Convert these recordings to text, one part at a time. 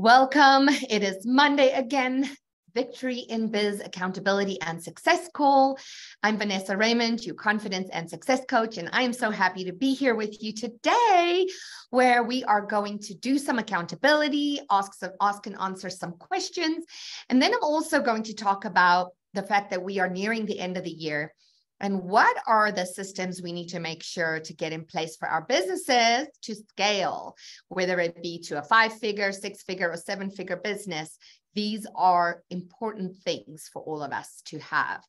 Welcome. It is Monday again. Victory in Biz Accountability and Success Call. I'm Vanessa Raymond, your confidence and success coach, and I am so happy to be here with you today, where we are going to do some accountability, ask, some, ask and answer some questions, and then I'm also going to talk about the fact that we are nearing the end of the year and what are the systems we need to make sure to get in place for our businesses to scale, whether it be to a five figure, six figure, or seven figure business? These are important things for all of us to have.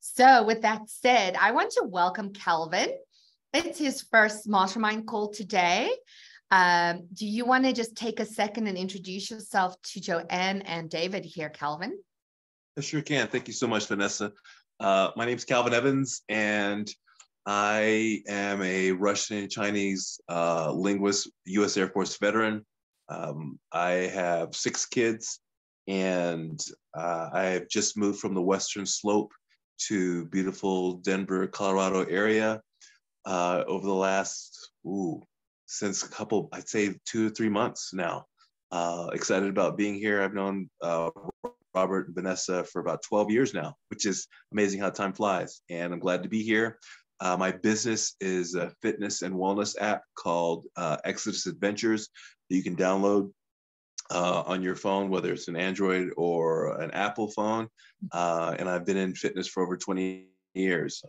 So, with that said, I want to welcome Calvin. It's his first mastermind call today. Um, do you want to just take a second and introduce yourself to Joanne and David here, Calvin? I sure can. Thank you so much, Vanessa. Uh, my name is Calvin Evans, and I am a Russian and Chinese uh, linguist, U.S. Air Force veteran. Um, I have six kids, and uh, I have just moved from the Western Slope to beautiful Denver, Colorado area uh, over the last, ooh, since a couple, I'd say two or three months now. Uh, excited about being here. I've known uh, Robert and Vanessa for about 12 years now, which is amazing how time flies. And I'm glad to be here. Uh, my business is a fitness and wellness app called uh, Exodus Adventures that you can download uh, on your phone, whether it's an Android or an Apple phone. Uh, and I've been in fitness for over 20 years.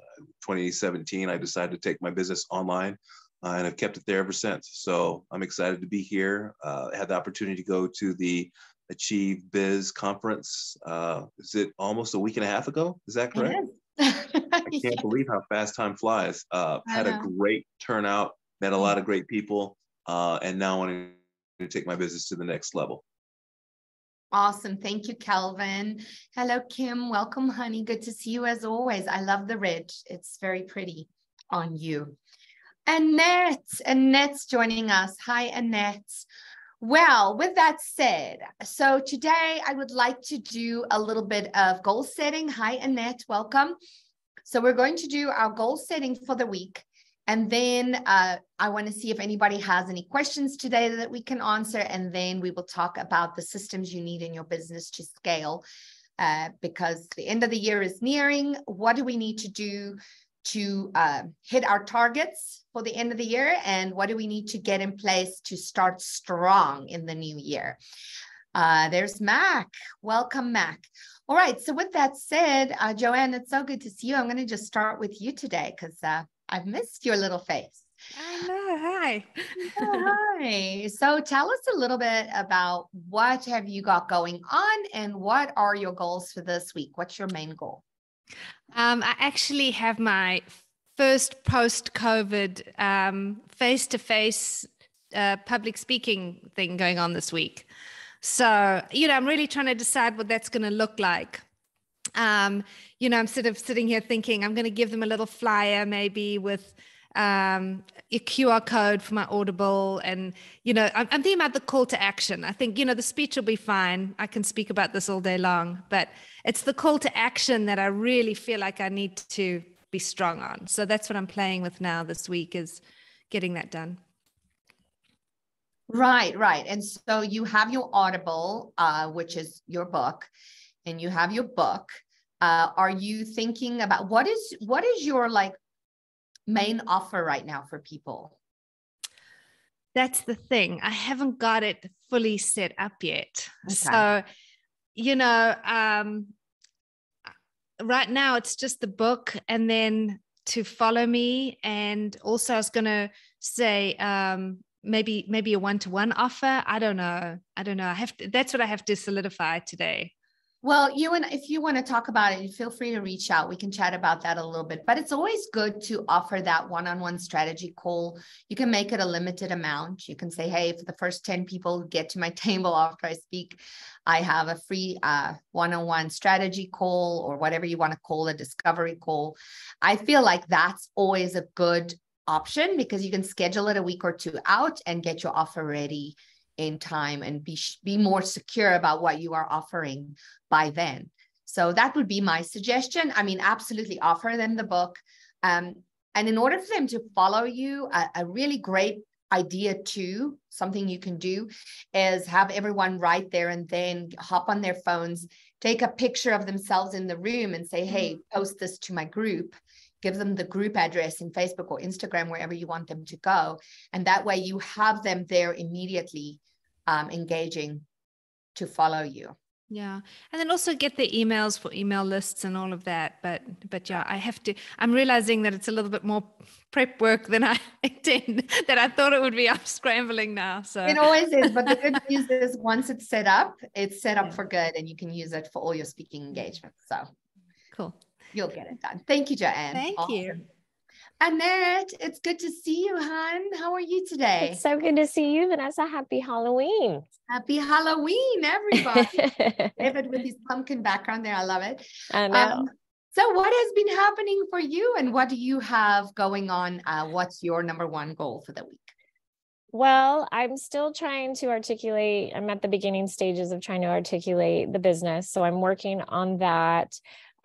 2017, I decided to take my business online. Uh, and I've kept it there ever since. So I'm excited to be here. Uh, I had the opportunity to go to the Achieve Biz conference. Uh, is it almost a week and a half ago? Is that correct? I can't yeah. believe how fast time flies. Uh, had a great turnout, met a lot of great people, uh, and now wanting to take my business to the next level. Awesome. Thank you, Calvin. Hello, Kim. Welcome, honey. Good to see you as always. I love the red. It's very pretty on you. Annette. Annette's joining us. Hi, Annette. Well, with that said, so today I would like to do a little bit of goal setting. Hi, Annette, welcome. So we're going to do our goal setting for the week. And then uh, I want to see if anybody has any questions today that we can answer. And then we will talk about the systems you need in your business to scale. Uh, because the end of the year is nearing. What do we need to do to uh, hit our targets for the end of the year and what do we need to get in place to start strong in the new year uh, there's mac welcome mac all right so with that said uh, joanne it's so good to see you i'm going to just start with you today because uh, i've missed your little face I know. Hi. oh, hi. So tell us a little bit about what have you got going on and what are your goals for this week? What's your main goal? Um, I actually have my first post COVID face to face public speaking thing going on this week. So, you know, I'm really trying to decide what that's going to look like. Um, you know, I'm sort of sitting here thinking I'm going to give them a little flyer maybe with um, QR code for my Audible. And, you know, I'm, I'm, thinking about the call to action. I think, you know, the speech will be fine. I can speak about this all day long, but it's the call to action that I really feel like I need to be strong on. So that's what I'm playing with now this week is getting that done. Right, right. And so you have your Audible, uh, which is your book, and you have your book. Uh, are you thinking about what is what is your like main offer right now for people? That's the thing. I haven't got it fully set up yet. Okay. So, you know, um, right now it's just the book and then to follow me. And also, I was going to say, um, maybe maybe a one-to-one offer i don't know i don't know i have to, that's what i have to solidify today well, you and if you want to talk about it, feel free to reach out. We can chat about that a little bit. But it's always good to offer that one-on-one strategy call. You can make it a limited amount. You can say, "Hey, for the first ten people get to my table after I speak, I have a free uh, one-on-one strategy call or whatever you want to call a discovery call." I feel like that's always a good option because you can schedule it a week or two out and get your offer ready in time and be be more secure about what you are offering by then so that would be my suggestion i mean absolutely offer them the book um, and in order for them to follow you a, a really great idea too, something you can do is have everyone right there and then hop on their phones, take a picture of themselves in the room and say, hey, mm-hmm. post this to my group. Give them the group address in Facebook or Instagram, wherever you want them to go. And that way you have them there immediately um, engaging to follow you. Yeah. And then also get the emails for email lists and all of that. But but yeah, I have to I'm realizing that it's a little bit more prep work than I intend that I thought it would be. I'm scrambling now. So it always is. But the good news is once it's set up, it's set up yeah. for good and you can use it for all your speaking engagements. So cool. You'll get it done. Thank you, Joanne. Thank awesome. you. Annette, it's good to see you, hon. How are you today? It's so good to see you, Vanessa. Happy Halloween. Happy Halloween, everybody. David with his pumpkin background there. I love it. I know. Um, so, what has been happening for you and what do you have going on? Uh, what's your number one goal for the week? Well, I'm still trying to articulate. I'm at the beginning stages of trying to articulate the business. So, I'm working on that.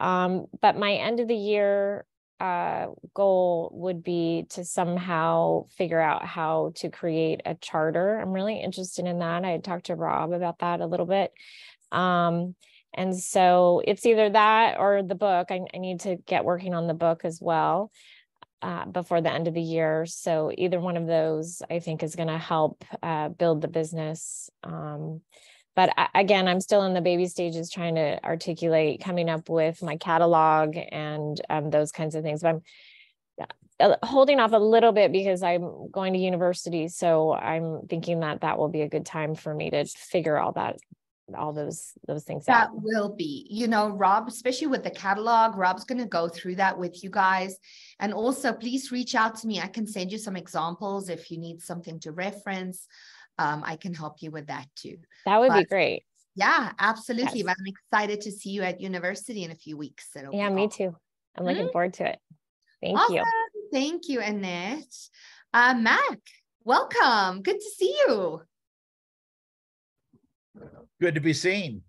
Um, but my end of the year uh, goal would be to somehow figure out how to create a charter. I'm really interested in that. I talked to Rob about that a little bit. Um, and so it's either that or the book. I, I need to get working on the book as well uh, before the end of the year. So either one of those, I think, is going to help uh, build the business. Um, but again i'm still in the baby stages trying to articulate coming up with my catalog and um, those kinds of things. But i'm holding off a little bit because i'm going to university. So i'm thinking that that will be a good time for me to figure all that all those those things out. that out. will be. You know rob especially with the catalog rob's going to go through that with you guys. And also please reach out to me. I can send you some examples if you need something to reference um, I can help you with that too. That would but, be great. Yeah, absolutely. Yes. But I'm excited to see you at university in a few weeks. It'll yeah, me too. I'm looking mm-hmm. forward to it. Thank awesome. you. Thank you, Annette. Uh, Mac, welcome. Good to see you. Good to be seen.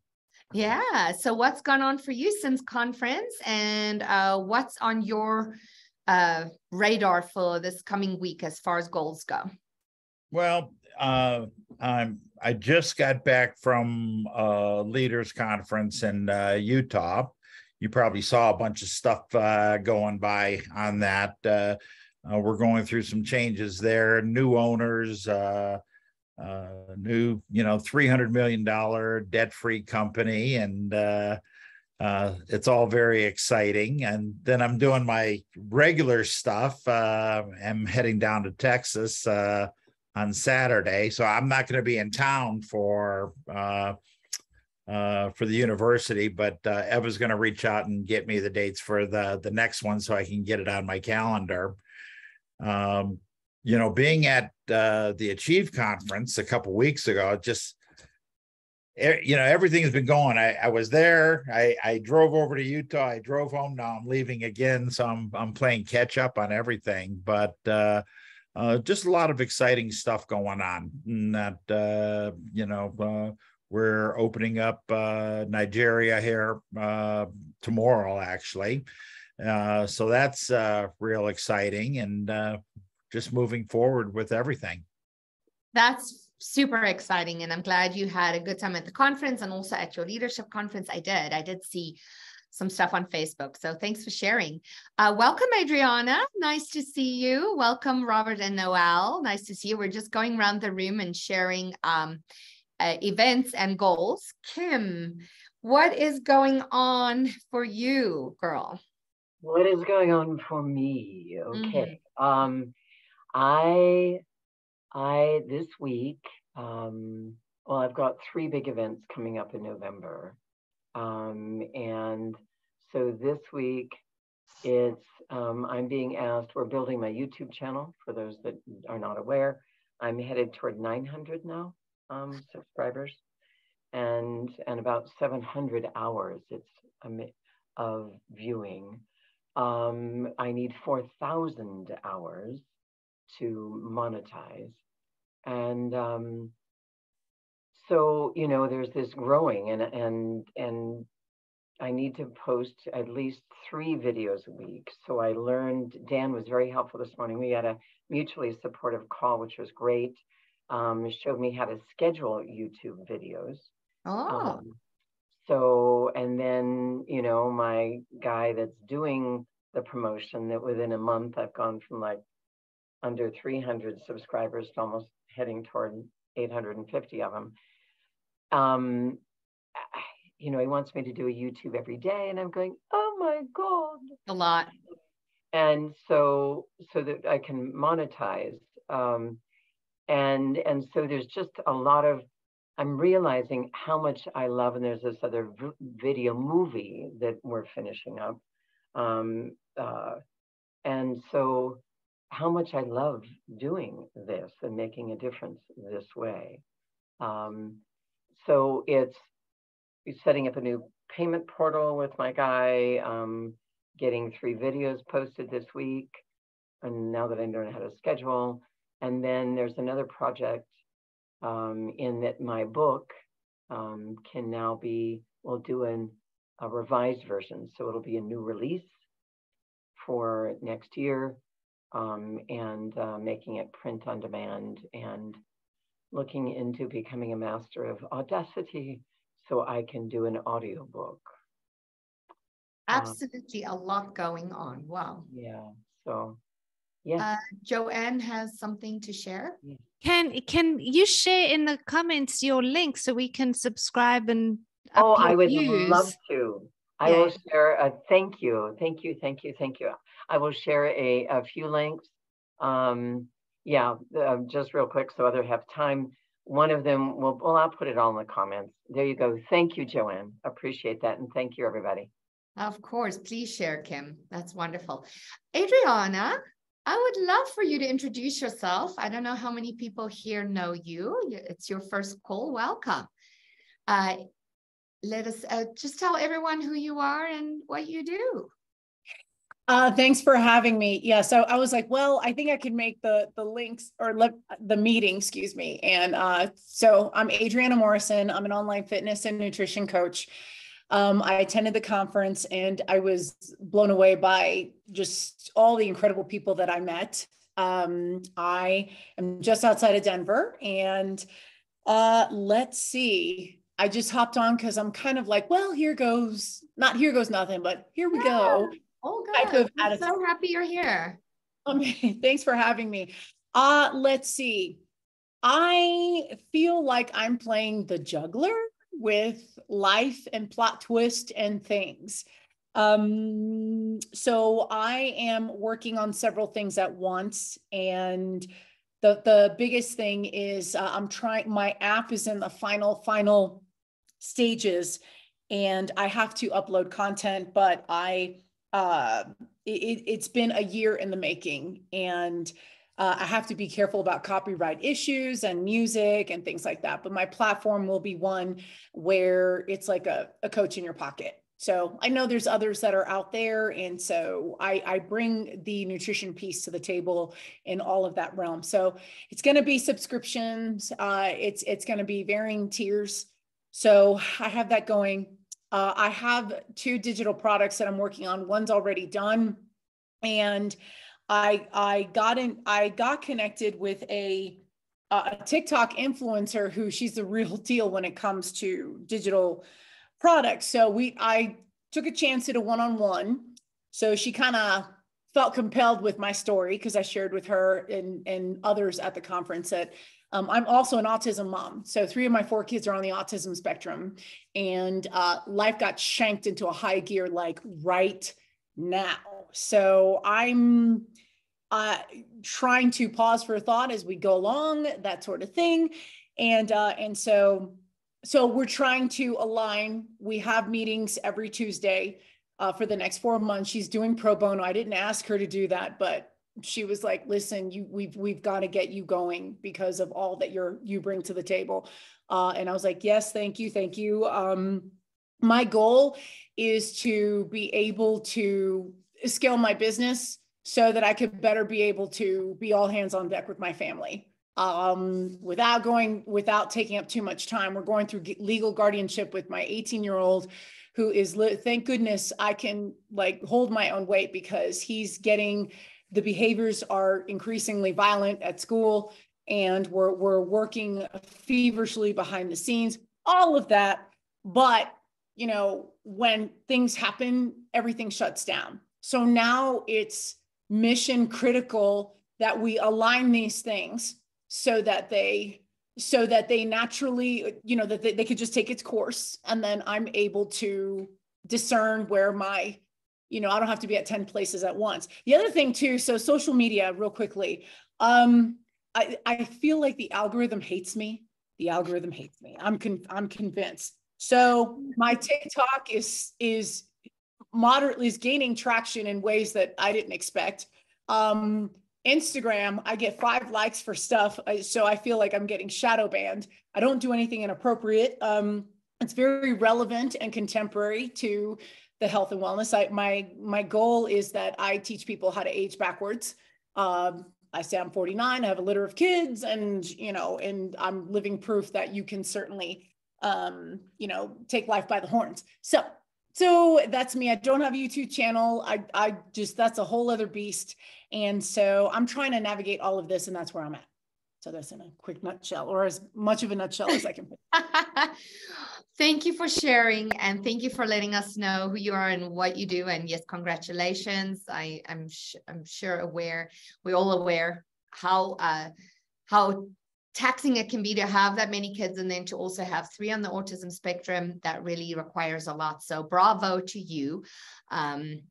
Yeah. So, what's gone on for you since conference, and uh, what's on your uh, radar for this coming week as far as goals go? Well, uh, I'm I just got back from a leaders conference in uh, Utah. You probably saw a bunch of stuff uh, going by on that. Uh, uh, we're going through some changes there. New owners, new you know, three hundred million dollar debt free company, and it's all very exciting. And then I'm doing my regular stuff. I'm heading down to Texas on Saturday, so I'm not going to be in town for uh, uh, for the university. But uh, Eva's going to reach out and get me the dates for the the next one, so I can get it on my calendar. Um, you know, being at uh, the Achieve conference a couple weeks ago, just you know everything has been going. I, I was there. I, I drove over to Utah. I drove home. Now I'm leaving again, so I'm I'm playing catch up on everything. But uh, uh, just a lot of exciting stuff going on. that uh, you know, uh, we're opening up uh, Nigeria here uh, tomorrow, actually. Uh, so that's real exciting, and just moving forward with everything. That's super exciting, and I'm glad you had a good time at the conference and also at your leadership conference. I did. I did see some stuff on Facebook. So thanks for sharing. Uh, welcome, Adriana. Nice to see you. Welcome, Robert and Noel. Nice to see you. We're just going around the room and sharing um, uh, events and goals. Kim, what is going on for you, girl? What is going on for me? Okay. Mm-hmm. Um, I, I this week, um, well, I've got three big events coming up in November. Um, and so this week, it's um, I'm being asked. We're building my YouTube channel for those that are not aware. I'm headed toward 900 now um, subscribers, and and about 700 hours. It's of viewing. Um, I need 4,000 hours to monetize, and um, so you know there's this growing and and and I need to post at least three videos a week. So I learned, Dan was very helpful this morning. We had a mutually supportive call, which was great. Um, showed me how to schedule YouTube videos. Oh. Um, so, and then, you know, my guy that's doing the promotion that within a month I've gone from like under 300 subscribers to almost heading toward 850 of them. Um, you know, he wants me to do a YouTube every day, and I'm going, oh my god, a lot. And so, so that I can monetize, um, and and so there's just a lot of. I'm realizing how much I love, and there's this other v- video movie that we're finishing up, um, uh, and so how much I love doing this and making a difference this way. Um, so it's setting up a new payment portal with my guy, um, getting three videos posted this week. And now that I know how to schedule, and then there's another project um, in that my book um, can now be, we'll do an, a revised version. So it'll be a new release for next year um, and uh, making it print on demand and looking into becoming a master of Audacity so I can do an audiobook. Absolutely, uh, a lot going on. Wow. Yeah. So, yeah. Uh, Joanne has something to share. Can can you share in the comments your link so we can subscribe and oh, I would views? love to. I yeah. will share a thank you, thank you, thank you, thank you. I will share a, a few links. Um, yeah, uh, just real quick so other have time. One of them will, well, I'll put it all in the comments. There you go. Thank you, Joanne. Appreciate that. And thank you, everybody. Of course. Please share, Kim. That's wonderful. Adriana, I would love for you to introduce yourself. I don't know how many people here know you. It's your first call. Welcome. Uh, let us uh, just tell everyone who you are and what you do. Uh, thanks for having me. Yeah, so I was like, well, I think I can make the the links or le- the meeting, excuse me. And uh, so I'm Adriana Morrison. I'm an online fitness and nutrition coach. Um, I attended the conference and I was blown away by just all the incredible people that I met. Um, I am just outside of Denver, and uh, let's see. I just hopped on because I'm kind of like, well, here goes, not here goes nothing, but here we go Oh, good. I'm so happy you're here. Um, thanks for having me. Uh, let's see. I feel like I'm playing the juggler with life and plot twist and things. Um, so I am working on several things at once, and the the biggest thing is uh, I'm trying. My app is in the final final stages, and I have to upload content, but I uh, it, has been a year in the making and uh, I have to be careful about copyright issues and music and things like that. But my platform will be one where it's like a, a coach in your pocket. So I know there's others that are out there. And so I, I bring the nutrition piece to the table in all of that realm. So it's going to be subscriptions. Uh, it's, it's going to be varying tiers. So I have that going. Uh, I have two digital products that I'm working on. One's already done, and I I got in I got connected with a a TikTok influencer who she's the real deal when it comes to digital products. So we I took a chance at a one on one. So she kind of felt compelled with my story because I shared with her and and others at the conference that um, I'm also an autism mom. So three of my four kids are on the autism spectrum, and uh, life got shanked into a high gear like right now. So I'm uh, trying to pause for a thought as we go along, that sort of thing, and uh, and so so we're trying to align. We have meetings every Tuesday. Uh, for the next four months, she's doing pro bono. I didn't ask her to do that, but she was like listen you we've we've got to get you going because of all that you're you bring to the table uh, and i was like yes thank you thank you um, my goal is to be able to scale my business so that i could better be able to be all hands on deck with my family um, without going, without taking up too much time. We're going through legal guardianship with my 18 year old who is, thank goodness I can like hold my own weight because he's getting, the behaviors are increasingly violent at school and we're, we're working feverishly behind the scenes, all of that. But, you know, when things happen, everything shuts down. So now it's mission critical that we align these things so that they so that they naturally you know that they, they could just take its course and then i'm able to discern where my you know i don't have to be at 10 places at once the other thing too so social media real quickly um i i feel like the algorithm hates me the algorithm hates me i'm con- i'm convinced so my tiktok is is moderately is gaining traction in ways that i didn't expect um Instagram, I get five likes for stuff. So I feel like I'm getting shadow banned. I don't do anything inappropriate. Um, it's very relevant and contemporary to the health and wellness. I, my, my goal is that I teach people how to age backwards. Um, I say I'm 49, I have a litter of kids and, you know, and I'm living proof that you can certainly, um, you know, take life by the horns. So, so that's me. I don't have a YouTube channel. I, I just, that's a whole other beast. And so I'm trying to navigate all of this, and that's where I'm at. So that's in a quick nutshell, or as much of a nutshell as I can thank you for sharing, and thank you for letting us know who you are and what you do. And yes, congratulations. I, I'm I'm sure aware, we're all aware how uh, how taxing it can be to have that many kids and then to also have three on the autism spectrum that really requires a lot so bravo to you um,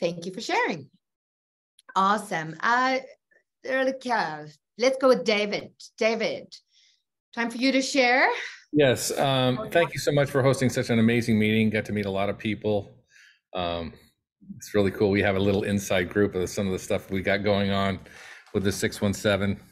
thank you for sharing Awesome. Uh, let's go with David. David, time for you to share. Yes. Um, thank you so much for hosting such an amazing meeting. Got to meet a lot of people. Um, it's really cool. We have a little inside group of some of the stuff we got going on with the 617,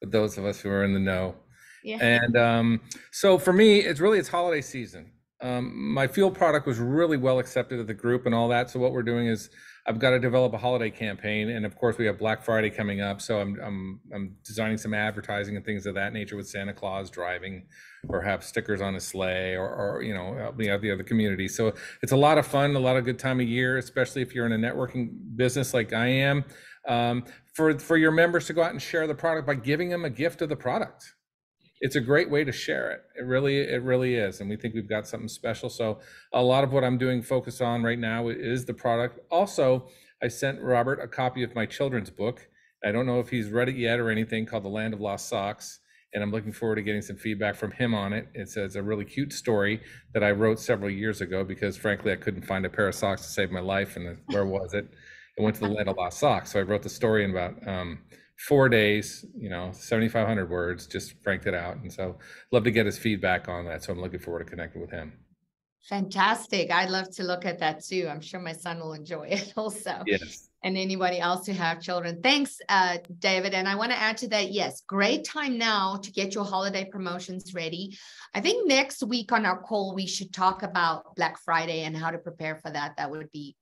with those of us who are in the know. Yeah. And um, so for me, it's really it's holiday season. Um, my field product was really well accepted at the group and all that. So what we're doing is I've got to develop a holiday campaign, and of course we have Black Friday coming up. So I'm I'm I'm designing some advertising and things of that nature with Santa Claus driving, or have stickers on a sleigh, or, or you know help me out the other community. So it's a lot of fun, a lot of good time of year, especially if you're in a networking business like I am. Um, for for your members to go out and share the product by giving them a gift of the product it's a great way to share it. It really, it really is, and we think we've got something special. So a lot of what I'm doing focus on right now is the product. Also, I sent Robert a copy of my children's book. I don't know if he's read it yet or anything called The Land of Lost Socks. And I'm looking forward to getting some feedback from him on it. It's, it's a really cute story that I wrote several years ago because, frankly, I couldn't find a pair of socks to save my life. And where was it? I went to the Land of Lost Socks. So I wrote the story in about um, four days, you know, 7,500 words, just franked it out. And so love to get his feedback on that. So I'm looking forward to connecting with him. Fantastic. I'd love to look at that too. I'm sure my son will enjoy it also. Yes. And anybody else who have children. Thanks, uh, David. And I want to add to that. Yes, great time now to get your holiday promotions ready. I think next week on our call, we should talk about Black Friday and how to prepare for that. That would be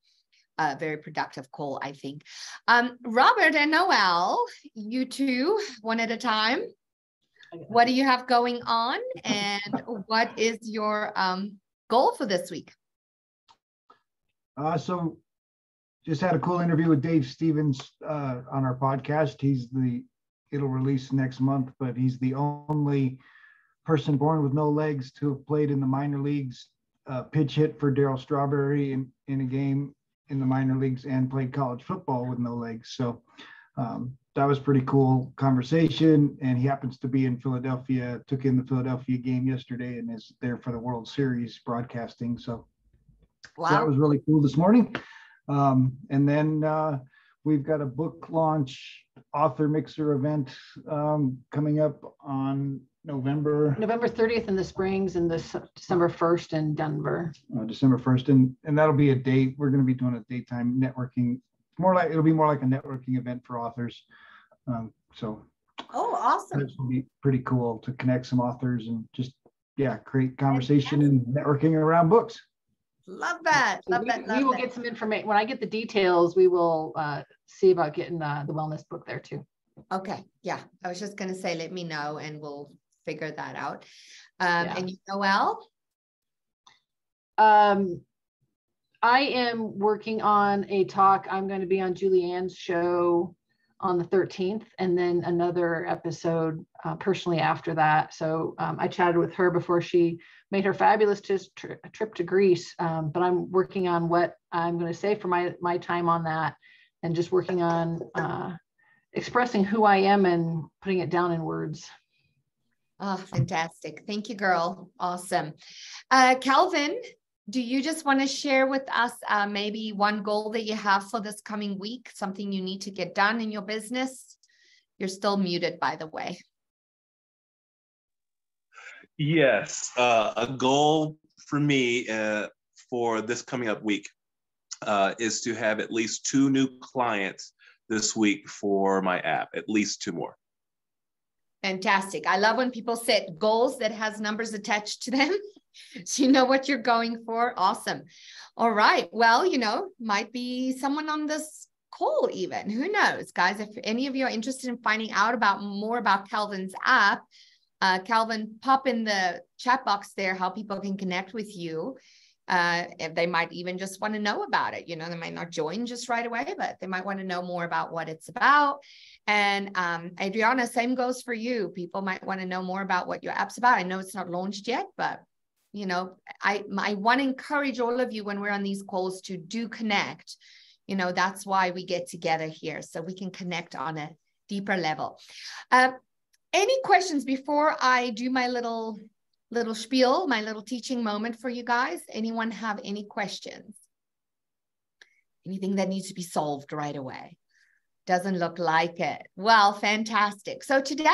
a very productive call, I think. Um, Robert and Noel, you two, one at a time. What do you have going on, and what is your um, goal for this week? Uh, so, just had a cool interview with Dave Stevens uh, on our podcast. He's the it'll release next month, but he's the only person born with no legs to have played in the minor leagues. Uh, pitch hit for Darryl Strawberry in, in a game in the minor leagues and played college football with no legs. So um, that was pretty cool conversation. And he happens to be in Philadelphia, took in the Philadelphia game yesterday and is there for the World Series broadcasting. So, wow. that was really cool this morning. Um, and then uh, we've got a book launch author mixer event um, coming up on November. November 30th in the Springs and the December 1st in Denver. Uh, December 1st, and and that'll be a date. We're going to be doing a daytime networking. More like it'll be more like a networking event for authors. Um, so. Oh, awesome! This will be pretty cool to connect some authors and just yeah, create conversation and networking around books. Love that. Love we, that. Love we will that. get some information when I get the details. We will uh, see about getting the the wellness book there too. okay. Yeah. I was just going to say, let me know and we'll figure that out. Um, Yeah. And you, Noel? Um, I am working on a talk. I'm going to be on Julianne's show on the 13th and then another episode uh, personally after that. So um, I chatted with her before she made her fabulous tis- tri- trip to Greece. Um, but I'm working on what I'm going to say for my, my time on that and just working on uh, expressing who I am and putting it down in words. Oh, fantastic. Thank you, girl. Awesome. Uh, Calvin, do you just want to share with us uh, maybe one goal that you have for this coming week, something you need to get done in your business? You're still muted, by the way. Yes, uh, a goal for me uh, for this coming up week uh, is to have at least two new clients this week for my app, at least two more. Fantastic. I love when people set goals that has numbers attached to them. so you know what you're going for. Awesome. All right. Well, you know, might be someone on this call even. Who knows, guys? If any of you are interested in finding out about more about Calvin's app, uh, Calvin, pop in the chat box there how people can connect with you. Uh, they might even just want to know about it, you know, they might not join just right away, but they might want to know more about what it's about. And um, Adriana, same goes for you. People might want to know more about what your app's about. I know it's not launched yet, but you know, I I want to encourage all of you when we're on these calls to do connect. You know, that's why we get together here so we can connect on a deeper level. Uh, any questions before I do my little little spiel, my little teaching moment for you guys? Anyone have any questions? Anything that needs to be solved right away? Doesn't look like it. Well, fantastic. So today,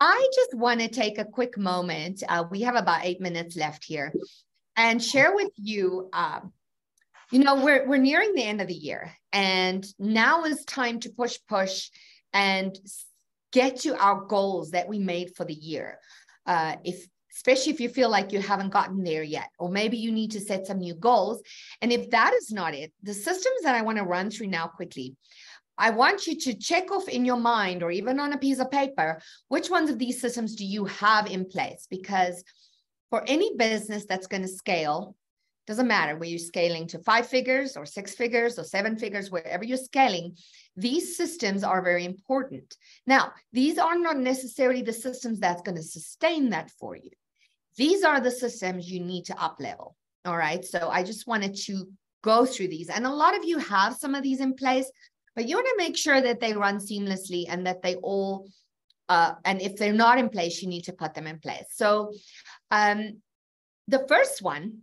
I just want to take a quick moment. Uh, we have about eight minutes left here and share with you. Um, you know, we're, we're nearing the end of the year, and now is time to push, push, and get to our goals that we made for the year. Uh, if especially if you feel like you haven't gotten there yet, or maybe you need to set some new goals. And if that is not it, the systems that I want to run through now quickly, I want you to check off in your mind or even on a piece of paper, which ones of these systems do you have in place? Because for any business that's going to scale, doesn't matter whether you're scaling to five figures or six figures or seven figures, wherever you're scaling, these systems are very important. Now, these are not necessarily the systems that's going to sustain that for you. These are the systems you need to up level. All right. So I just wanted to go through these. And a lot of you have some of these in place, but you want to make sure that they run seamlessly and that they all, uh, and if they're not in place, you need to put them in place. So um, the first one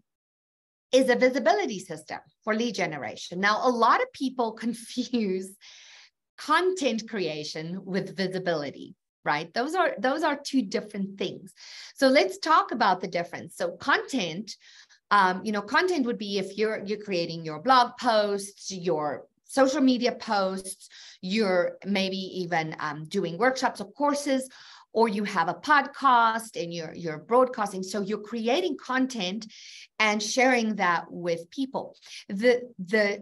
is a visibility system for lead generation. Now, a lot of people confuse content creation with visibility right? Those are those are two different things. So let's talk about the difference. So content um, you know content would be if you're you're creating your blog posts your social media posts you're maybe even um, doing workshops or courses or you have a podcast and you're you're broadcasting. So you're creating content and sharing that with people. The the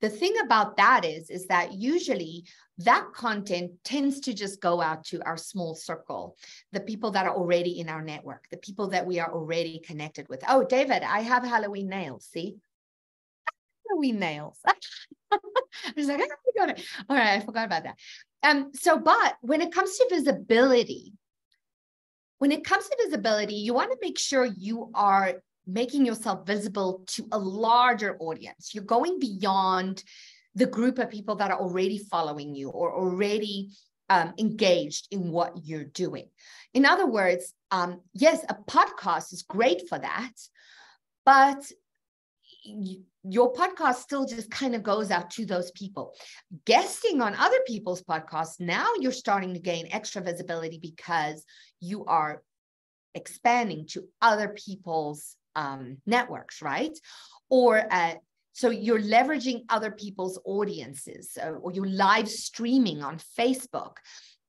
the thing about that is is that usually that content tends to just go out to our small circle the people that are already in our network the people that we are already connected with. Oh david i have halloween nails see? Halloween nails. I was like oh, got it. all right i forgot about that. Um so but when it comes to visibility when it comes to visibility you want to make sure you are making yourself visible to a larger audience. You're going beyond the group of people that are already following you or already um, engaged in what you're doing. In other words, um, yes, a podcast is great for that, but your podcast still just kind of goes out to those people. Guesting on other people's podcasts, now you're starting to gain extra visibility because you are expanding to other people's um, networks, right? Or uh, so you're leveraging other people's audiences, uh, or you're live streaming on Facebook,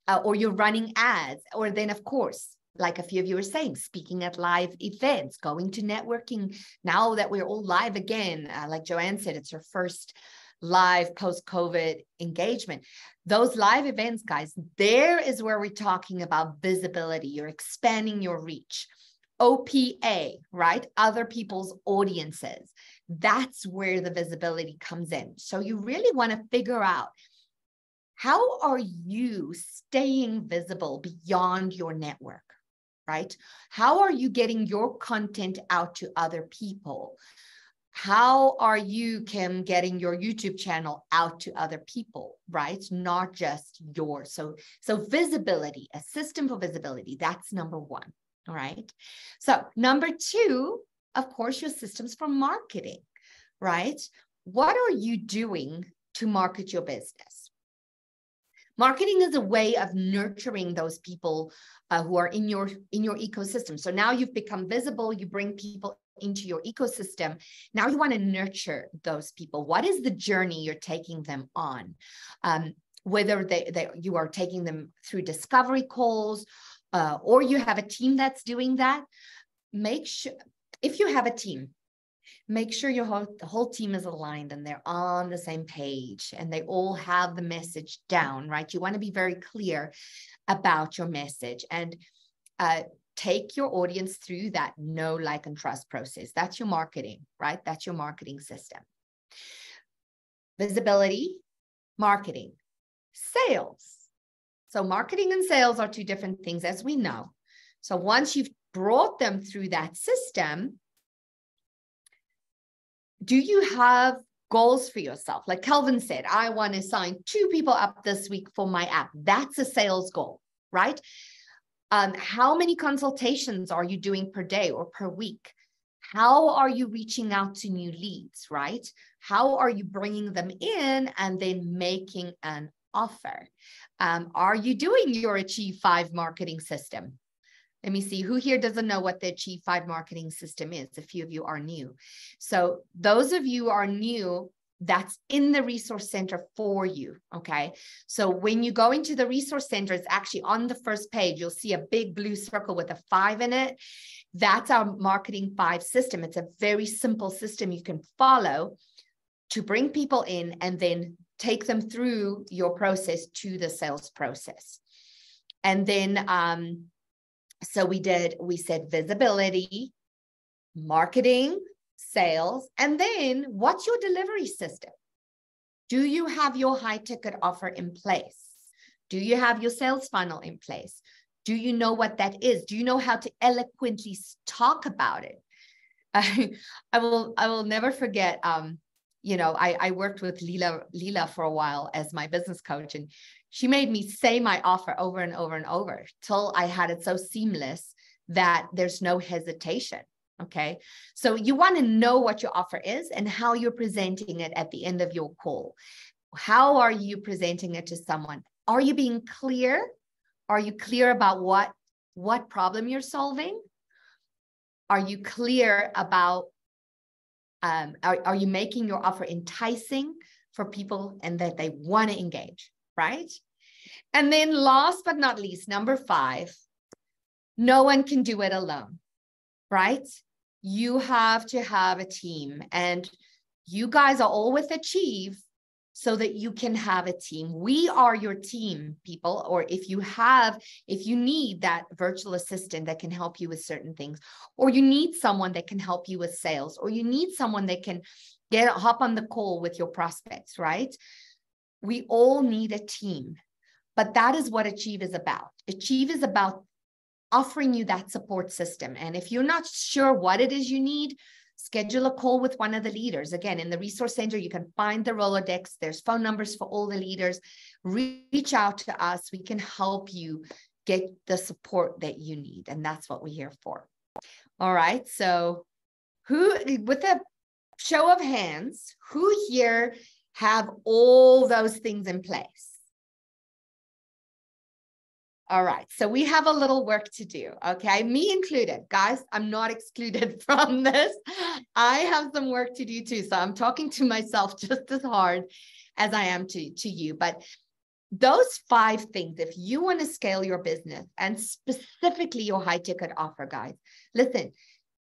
uh, or you're running ads, or then, of course, like a few of you were saying, speaking at live events, going to networking. Now that we're all live again, uh, like Joanne said, it's her first live post COVID engagement. Those live events, guys, there is where we're talking about visibility. You're expanding your reach. OPA, right? Other people's audiences. That's where the visibility comes in. So you really want to figure out how are you staying visible beyond your network, right? How are you getting your content out to other people? How are you, Kim, getting your YouTube channel out to other people, right? Not just yours. So, so visibility, a system for visibility, that's number one. All right. So number two, of course, your systems for marketing, right? What are you doing to market your business? Marketing is a way of nurturing those people uh, who are in your in your ecosystem. So now you've become visible. You bring people into your ecosystem. Now you want to nurture those people. What is the journey you're taking them on? Um, whether they, they you are taking them through discovery calls uh, or you have a team that's doing that, make sure, if you have a team, make sure your whole, the whole team is aligned and they're on the same page and they all have the message down, right? You want to be very clear about your message and uh, take your audience through that know, like, and trust process. That's your marketing, right? That's your marketing system. Visibility, marketing, sales so marketing and sales are two different things, as we know. So once you've brought them through that system, do you have goals for yourself? Like Calvin said, I want to sign two people up this week for my app. That's a sales goal, right? Um, how many consultations are you doing per day or per week? How are you reaching out to new leads, right? How are you bringing them in and then making an offer? Um, are you doing your Achieve 5 marketing system? Let me see who here doesn't know what the Achieve 5 marketing system is. A few of you are new. So, those of you are new, that's in the resource center for you. Okay. So, when you go into the resource center, it's actually on the first page. You'll see a big blue circle with a five in it. That's our marketing five system. It's a very simple system you can follow to bring people in and then take them through your process to the sales process. And then, um, so we did, we said visibility, marketing, sales, and then what's your delivery system? Do you have your high ticket offer in place? Do you have your sales funnel in place? Do you know what that is? Do you know how to eloquently talk about it? I, I will I will never forget um, you know, I, I worked with Lila, Lila for a while as my business coach, and she made me say my offer over and over and over till I had it so seamless that there's no hesitation. Okay. So you want to know what your offer is and how you're presenting it at the end of your call. How are you presenting it to someone? Are you being clear? Are you clear about what what problem you're solving? Are you clear about um, are, are you making your offer enticing for people and that they want to engage, right? And then last but not least, number five, no one can do it alone, right? You have to have a team and you guys are all with Achieve so that you can have a team. We are your team, people. Or if you have, if you need that virtual assistant that can help you with certain things, or you need someone that can help you with sales, or you need someone that can get hop on the call with your prospects, right? We all need a team. But that is what Achieve is about. Achieve is about offering you that support system. And if you're not sure what it is you need, schedule a call with one of the leaders. Again, in the resource center, you can find the Rolodex. There's phone numbers for all the leaders. Reach out to us. We can help you get the support that you need. And that's what we're here for. All right. So, who, with a show of hands, who here have all those things in place? All right, so we have a little work to do, okay? Me included. Guys, I'm not excluded from this. I have some work to do too. So I'm talking to myself just as hard as I am to, to you. But those five things, if you want to scale your business and specifically your high ticket offer, guys, listen,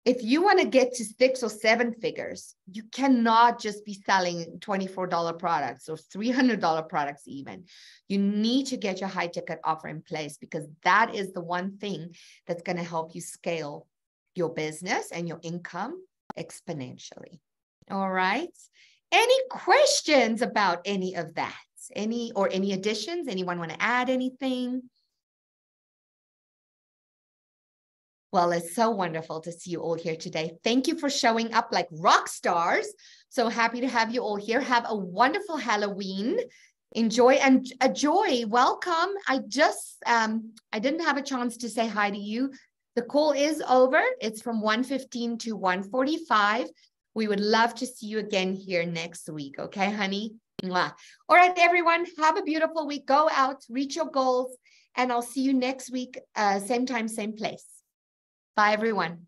if you want to get to six or seven figures, you cannot just be selling $24 products or $300 products, even. You need to get your high ticket offer in place because that is the one thing that's going to help you scale your business and your income exponentially. All right. Any questions about any of that? Any or any additions? Anyone want to add anything? Well, it's so wonderful to see you all here today. Thank you for showing up like rock stars. So happy to have you all here. Have a wonderful Halloween. Enjoy and a joy. Welcome. I just um I didn't have a chance to say hi to you. The call is over. It's from 1:15 to 1:45. We would love to see you again here next week. Okay, honey? Mwah. All right, everyone. Have a beautiful week. Go out, reach your goals, and I'll see you next week, uh, same time, same place. Bye, everyone.